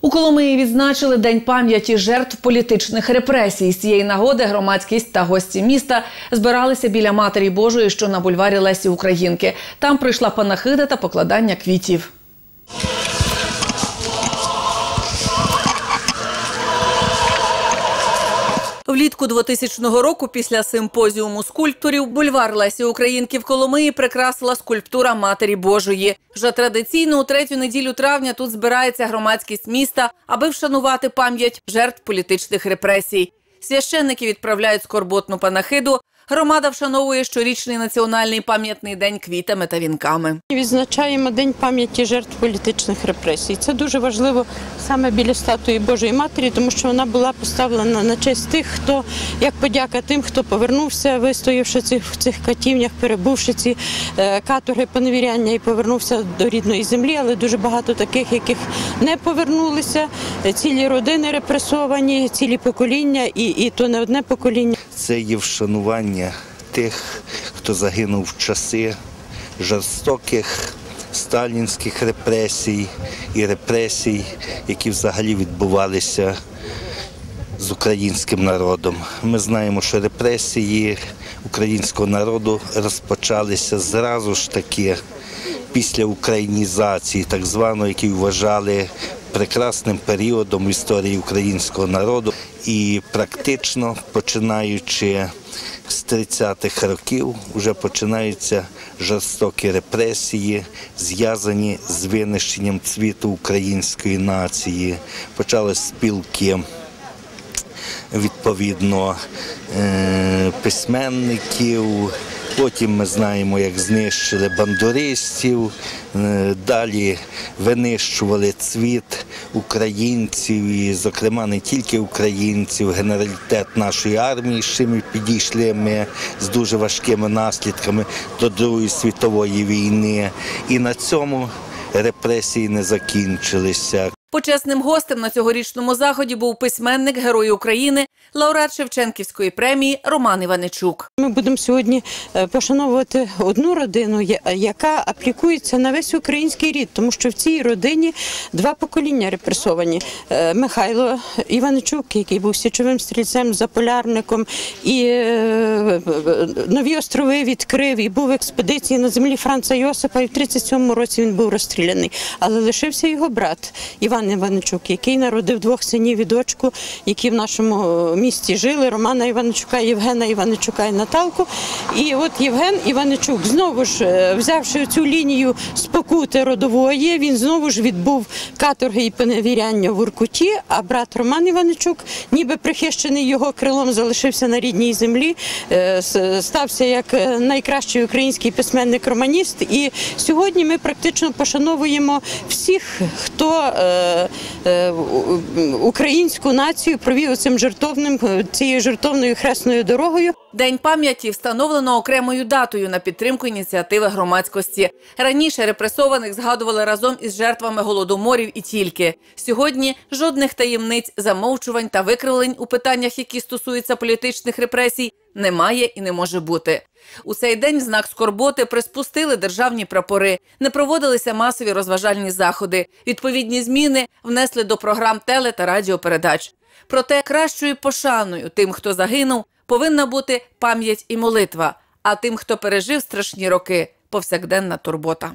У Коломиї відзначили День пам'яті жертв політичних репресій. З цієї нагоди громадськість та гості міста збиралися біля Матері Божої, що на бульварі Лесі Українки. Там прийшла панахида та покладання квітів. Влітку 2000 року, після симпозіуму скульпторів, бульвар Лесі Українки в Коломиї прикрасила скульптура Матері Божої. Вже традиційно у третю неділю травня тут збирається громадськість міста, аби вшанувати пам'ять жертв політичних репресій. Священники відправляють скорботну панахиду. Громада вшановує щорічний національний пам'ятний день квітами та вінками. Відзначаємо День пам'яті жертв політичних репресій. Це дуже важливо саме біля статуї Божої Матері, тому що вона була поставлена на честь тих, хто як подяка тим, хто повернувся, вистоявши цих в цих катівнях, перебувши ці е, каторги поневіряння і повернувся до рідної землі. Але дуже багато таких, яких не повернулися. Цілі родини репресовані, цілі покоління, і, і то не одне покоління. Це є вшанування тих, хто загинув в часи жорстоких сталінських репресій і репресій, які взагалі відбувалися з українським народом. Ми знаємо, що репресії українського народу розпочалися зразу ж таки після українізації, так званої, які вважали прекрасним періодом в історії українського народу. І практично починаючи 30-х років вже починаються жорстокі репресії, зв'язані з винищенням цвіту української нації. Почали спілки відповідно е, письменників. Потім ми знаємо, як знищили бандуристів, далі винищували цвіт українців, і, зокрема, не тільки українців, генералітет нашої армії, з чим підійшли ми з дуже важкими наслідками до Другої світової війни. І на цьому репресії не закінчилися. Почесним гостем на цьогорічному заході був письменник Герой України, лауреат Шевченківської премії Роман Іваничук. Ми будемо сьогодні е, пошановувати одну родину, яка аплікується на весь український рід, тому що в цій родині два покоління репресовані. Е, Михайло Іваничук, який був січовим стрільцем, заполярником, і е, нові острови відкрив, і був в експедиції на землі Франца Йосипа, і в 37-му році він був розстріляний. Але лишився його брат Іван Іваничук, який народив двох синів і дочку, які в нашому місті жили: Романа Іваничука, Євгена Іваничука і Наталку. І от Євген Іваничук, знову ж е, взявши цю лінію спокути родової, він знову ж відбув каторги і поневіряння в Уркуті. А брат Роман Іваничук, ніби прихищений його крилом, залишився на рідній землі, е, стався як е, найкращий український письменник-романіст. І сьогодні ми практично пошановуємо всіх, хто е, е, українську націю провів цим жертовним цією жертовною хресною дорогою. День пам'яті встановлено окремою датою на підтримку ініціативи громадськості. Раніше репресованих згадували разом із жертвами голодоморів і тільки. Сьогодні жодних таємниць, замовчувань та викривлень у питаннях, які стосуються політичних репресій, немає і не може бути. У цей день знак скорботи приспустили державні прапори, не проводилися масові розважальні заходи. Відповідні зміни внесли до програм теле та радіопередач. Проте кращою пошаною тим, хто загинув, повинна бути пам'ять і молитва. А тим, хто пережив страшні роки, повсякденна турбота.